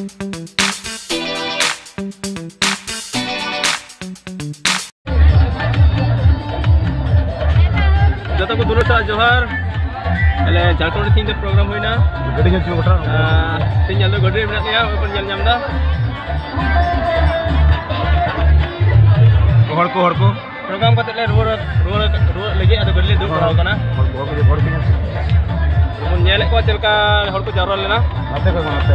ᱡᱚᱛᱚ ᱠᱚ ᱫᱩᱞᱟᱹᱴᱟ ᱡᱚᱦᱟᱨ ᱟᱞᱮ ᱡᱷᱟᱲᱠᱷᱚᱸᱰ ᱛᱤᱱ ᱫᱚ ᱯᱨᱳᱜᱨᱟᱢ ᱦᱩᱭᱱᱟ ᱜᱟᱹᱰᱤ ᱧᱮᱞ ᱪᱚ ᱜᱚᱴᱟ ᱛᱤᱱ ᱧᱮᱞ ᱫᱚ ᱜᱟᱹᱰᱤ ᱨᱮ ᱢᱮᱱᱟᱜ ᱞᱮᱭᱟ ᱵᱟᱵᱚᱱ ᱧᱮᱞ ᱧᱟᱢ ᱫᱟ ᱦᱚᱲ ᱠᱚ ᱦᱚᱲ ᱠᱚ प्रोग्राम करते ले रोड रोड रोड लगे अद गल्ली दो पड़ाव करना और बहुत बहुत बहुत नेले को चलका हड़ को ज़रूर लेना आते को आते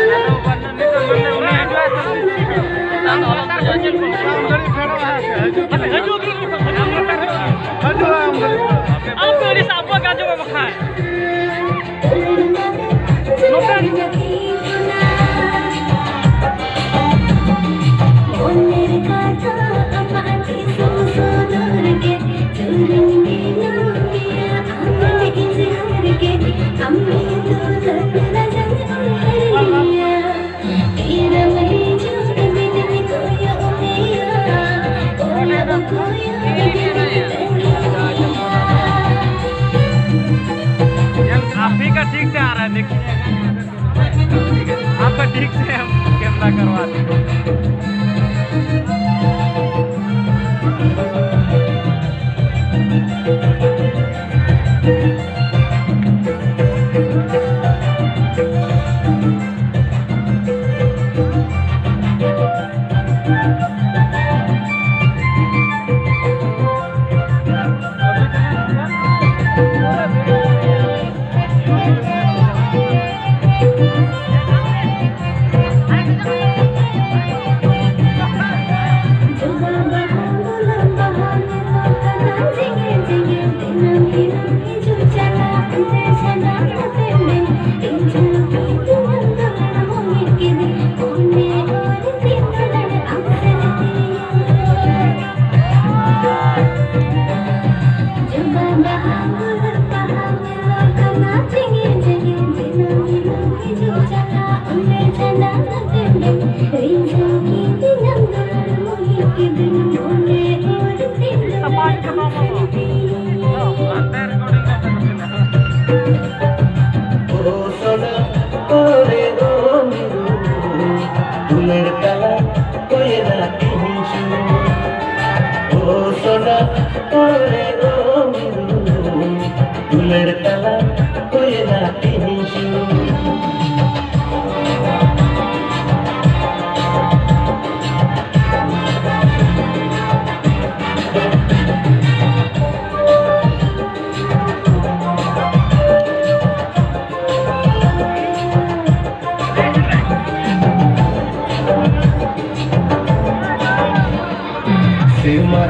आपका ठीक से हम कैमरा करवा दें ঘোষণা করে তুলের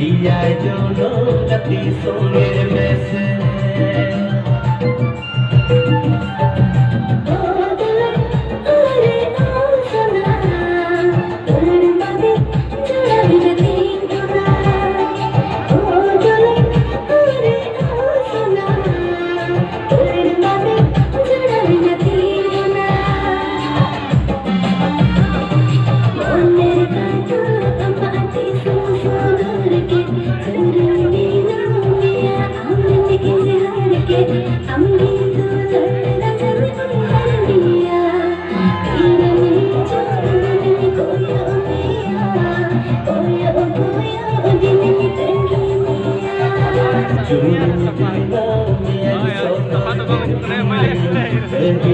পিয়ায় জন্য রাতি সোনের মেসে